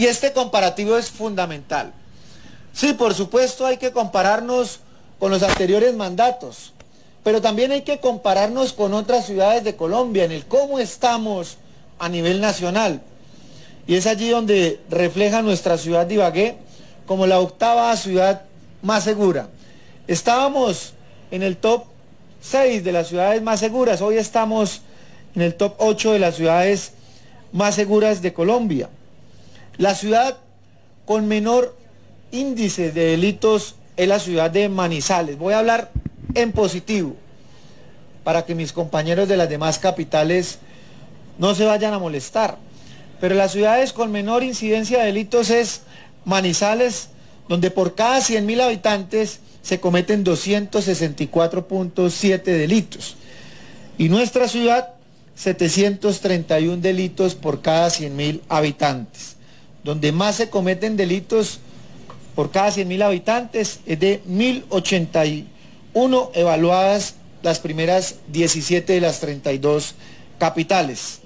Y este comparativo es fundamental. Sí, por supuesto hay que compararnos con los anteriores mandatos, pero también hay que compararnos con otras ciudades de Colombia en el cómo estamos a nivel nacional. Y es allí donde refleja nuestra ciudad de Ibagué como la octava ciudad más segura. Estábamos en el top 6 de las ciudades más seguras, hoy estamos en el top 8 de las ciudades más seguras de Colombia. La ciudad con menor índice de delitos es la ciudad de Manizales. Voy a hablar en positivo para que mis compañeros de las demás capitales no se vayan a molestar. Pero las ciudades con menor incidencia de delitos es Manizales, donde por cada 100.000 habitantes se cometen 264.7 delitos. Y nuestra ciudad, 731 delitos por cada 100.000 habitantes. Donde más se cometen delitos por cada 100.000 habitantes es de 1.081 evaluadas las primeras 17 de las 32 capitales.